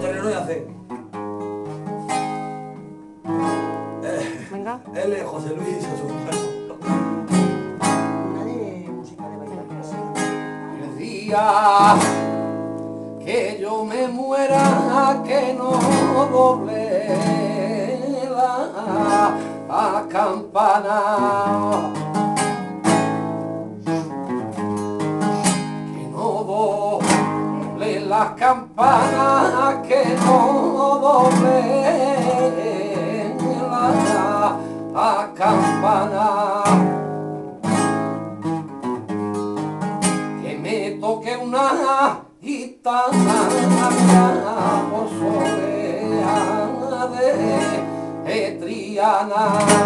torero voy a hacer. Venga. Él es José Luis y su Una de música de bailar El día que yo me muera, que no doble la campana. Doble la campana, que no doble la, campana. que me toque una gitana por soleá de Triana.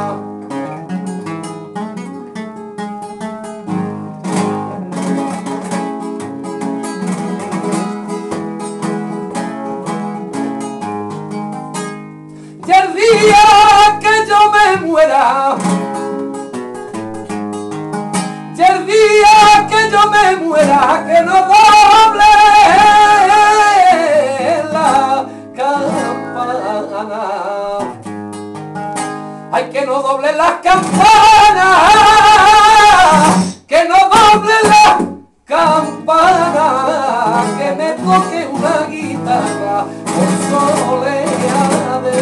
Ay, que no doble la campana, que no doble la campana, que me toque una guitarra por solea de,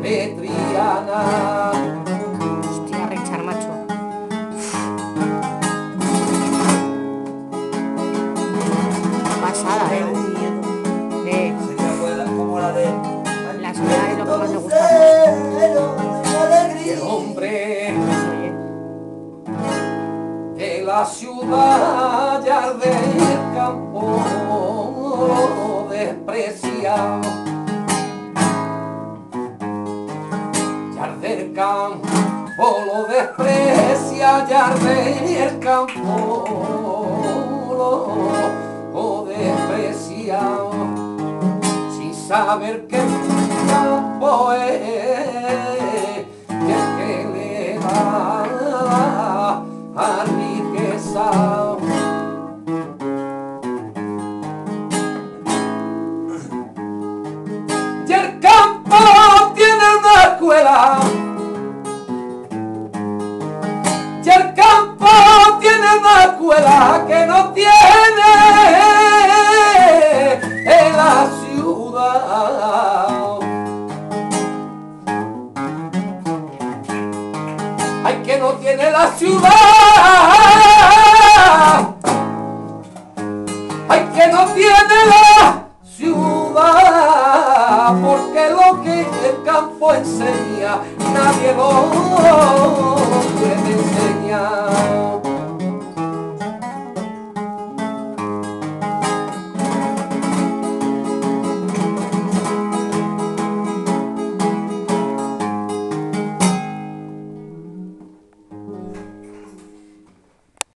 de Triana. Hostia, macho. Pasada, eh. Despreciado. Ya del campo lo desprecia, ya del campo lo, desprecia. Sin saber que el campo es que no tiene en la ciudad. Ay, que no tiene la ciudad. Ay, que no tiene la ciudad. Porque lo que el campo enseña, nadie lo